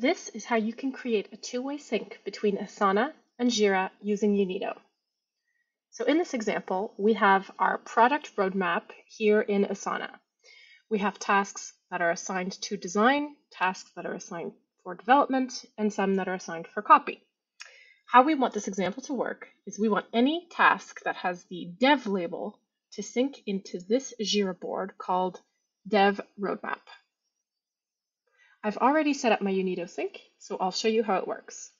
This is how you can create a two-way sync between Asana and Jira using Unito. So in this example, we have our product roadmap here in Asana. We have tasks that are assigned to design, tasks that are assigned for development, and some that are assigned for copy. How we want this example to work is we want any task that has the dev label to sync into this Jira board called dev roadmap. I've already set up my Unito sync, so I'll show you how it works.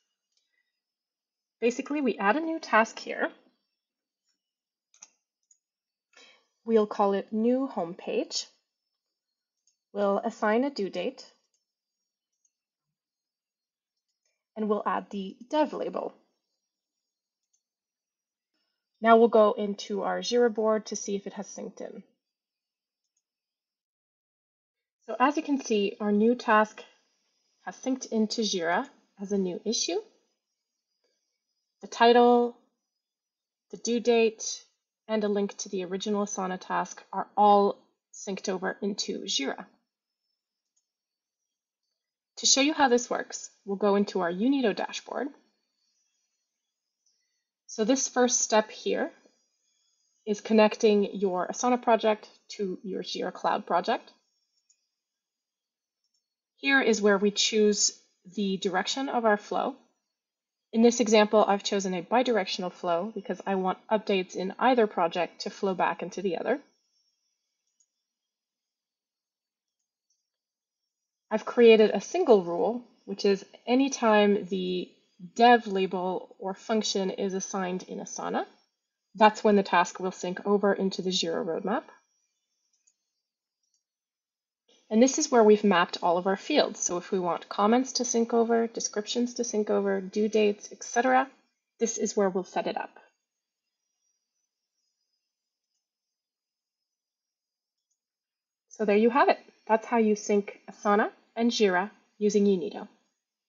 Basically, we add a new task here. We'll call it new homepage. We'll assign a due date. And we'll add the dev label. Now we'll go into our Jira board to see if it has synced in. So as you can see, our new task has synced into Jira as a new issue. The title, the due date, and a link to the original Asana task are all synced over into Jira. To show you how this works, we'll go into our Unito dashboard so this first step here is connecting your Asana project to your Jira Cloud project. Here is where we choose the direction of our flow. In this example, I've chosen a bidirectional flow because I want updates in either project to flow back into the other. I've created a single rule, which is anytime the dev label or function is assigned in Asana. That's when the task will sync over into the Jira roadmap. And this is where we've mapped all of our fields. So if we want comments to sync over, descriptions to sync over, due dates, etc., this is where we'll set it up. So there you have it. That's how you sync Asana and Jira using Unito.